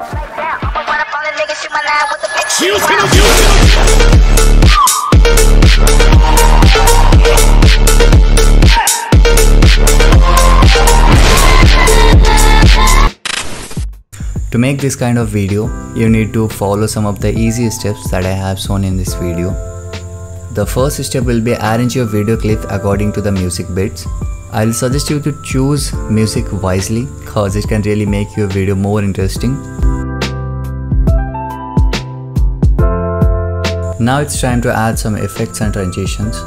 To make this kind of video, you need to follow some of the easy steps that I have shown in this video. The first step will be arrange your video clip according to the music bits. I'll suggest you to choose music wisely cause it can really make your video more interesting. Now it's time to add some effects and transitions.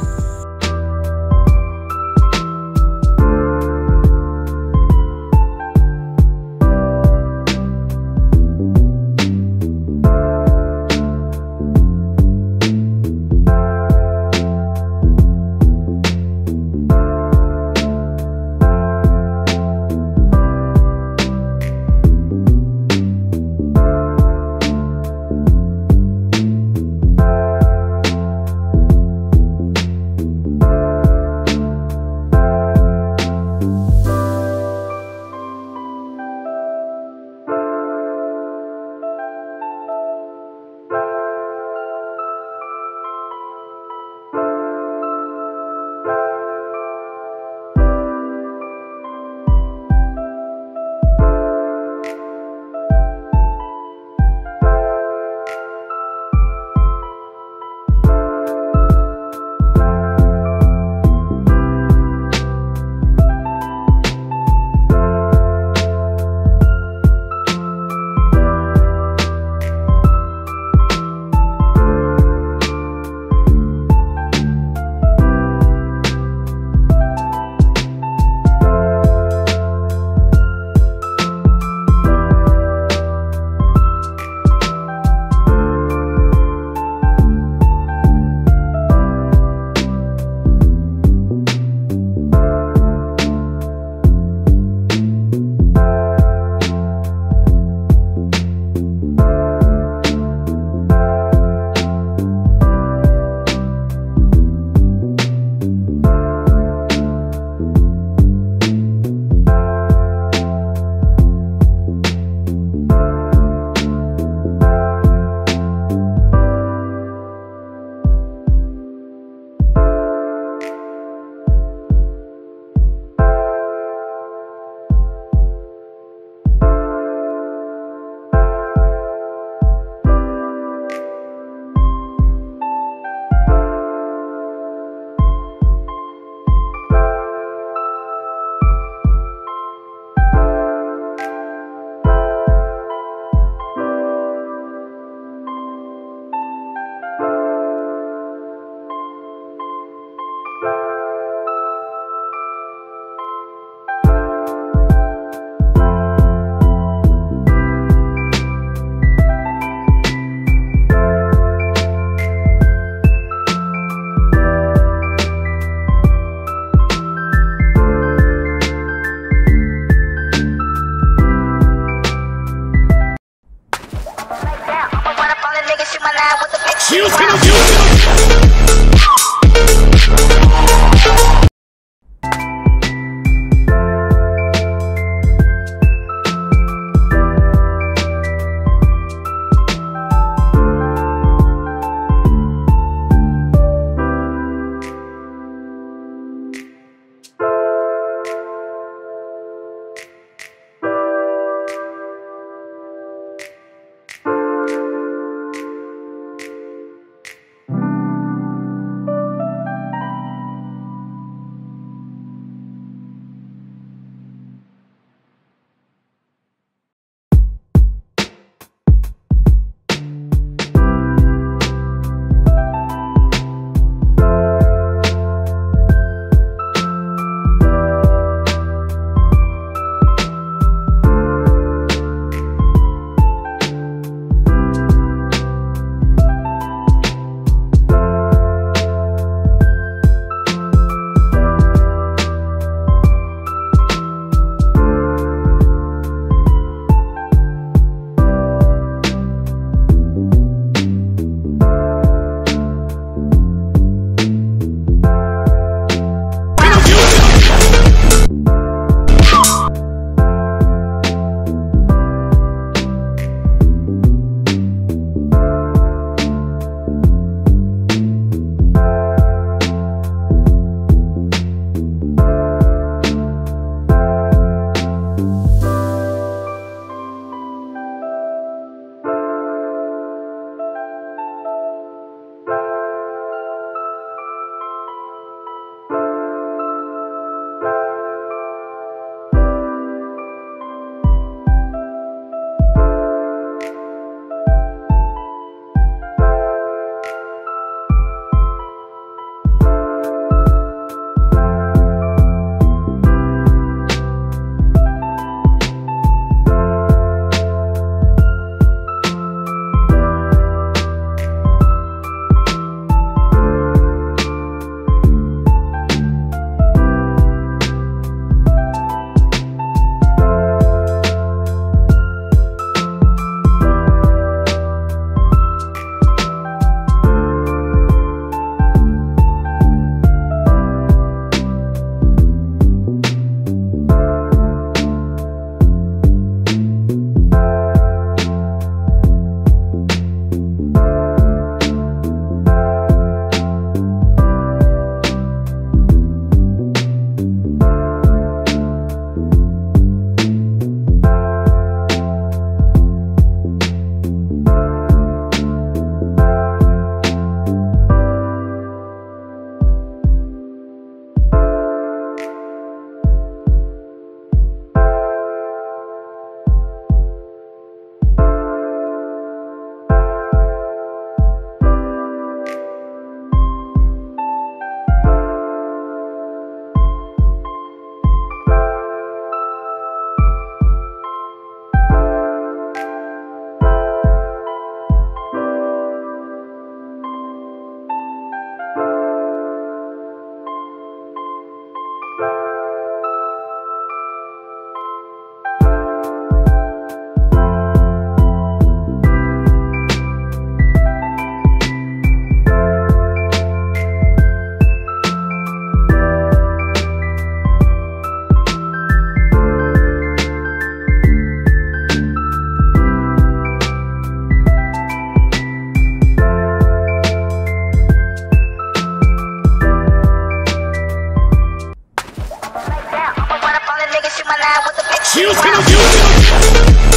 She's gonna use it!